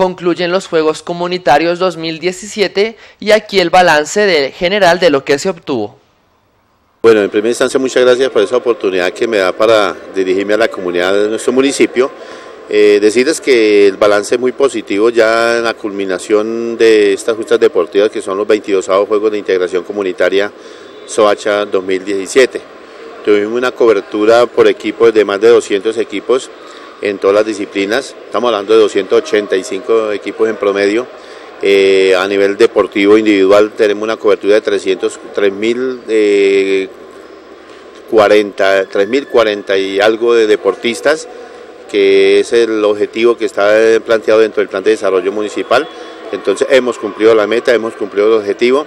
concluyen los Juegos Comunitarios 2017 y aquí el balance general de lo que se obtuvo. Bueno, en primera instancia muchas gracias por esa oportunidad que me da para dirigirme a la comunidad de nuestro municipio. Eh, decirles que el balance es muy positivo ya en la culminación de estas justas deportivas que son los 22 Juegos de Integración Comunitaria Soacha 2017. Tuvimos una cobertura por equipos de más de 200 equipos en todas las disciplinas, estamos hablando de 285 equipos en promedio eh, a nivel deportivo individual tenemos una cobertura de 300, 3.040 y algo de deportistas, que es el objetivo que está planteado dentro del plan de desarrollo municipal. Entonces hemos cumplido la meta, hemos cumplido el objetivo.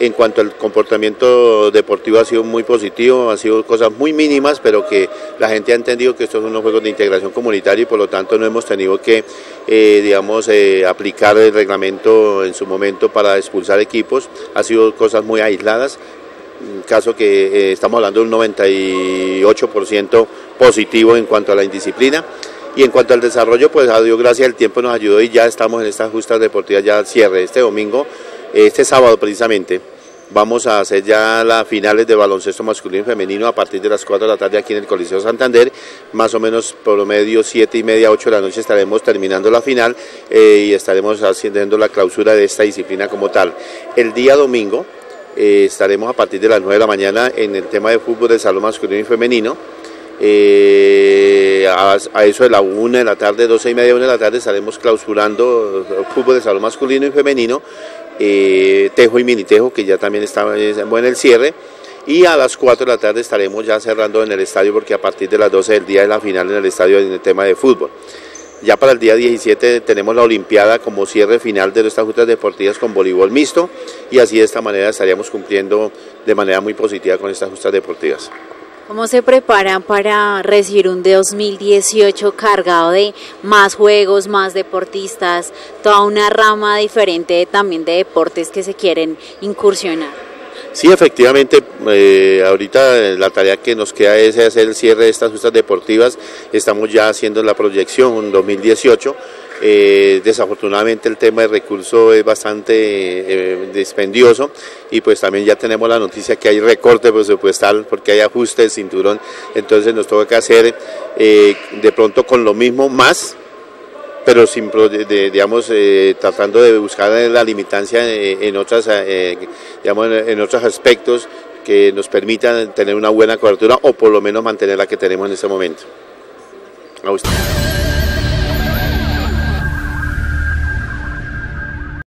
En cuanto al comportamiento deportivo ha sido muy positivo, han sido cosas muy mínimas, pero que la gente ha entendido que estos son unos juegos de integración comunitaria y por lo tanto no hemos tenido que, eh, digamos, eh, aplicar el reglamento en su momento para expulsar equipos. Ha sido cosas muy aisladas, caso que eh, estamos hablando de un 98% positivo en cuanto a la indisciplina. Y en cuanto al desarrollo, pues a Dios gracias, el tiempo nos ayudó y ya estamos en estas justas deportivas ya cierre este domingo este sábado precisamente vamos a hacer ya las finales de baloncesto masculino y femenino a partir de las 4 de la tarde aquí en el Coliseo Santander, más o menos por medio 7 y media, 8 de la noche estaremos terminando la final eh, y estaremos haciendo la clausura de esta disciplina como tal. El día domingo eh, estaremos a partir de las 9 de la mañana en el tema de fútbol de salón masculino y femenino. Eh, a, eso de la 1 de la tarde, 12 y media, 1 de la tarde estaremos clausurando fútbol de salón masculino y femenino eh, Tejo y Minitejo, que ya también está en el cierre. Y a las 4 de la tarde estaremos ya cerrando en el estadio, porque a partir de las 12 del día de la final en el estadio en el tema de fútbol. Ya para el día 17 tenemos la Olimpiada como cierre final de nuestras juntas deportivas con voleibol mixto y así de esta manera estaríamos cumpliendo de manera muy positiva con estas justas deportivas. ¿Cómo se preparan para recibir un 2018 cargado de más juegos, más deportistas, toda una rama diferente también de deportes que se quieren incursionar? Sí, efectivamente, eh, ahorita la tarea que nos queda es hacer el cierre de estas justas deportivas. Estamos ya haciendo la proyección 2018 eh, desafortunadamente el tema de recursos es bastante eh, dispendioso y pues también ya tenemos la noticia que hay recorte presupuestal porque hay ajuste de cinturón, entonces nos toca hacer eh, de pronto con lo mismo más, pero sin, digamos, tratando de buscar la limitancia en, otras, digamos, en otros aspectos que nos permitan tener una buena cobertura o por lo menos mantener la que tenemos en este momento. A usted.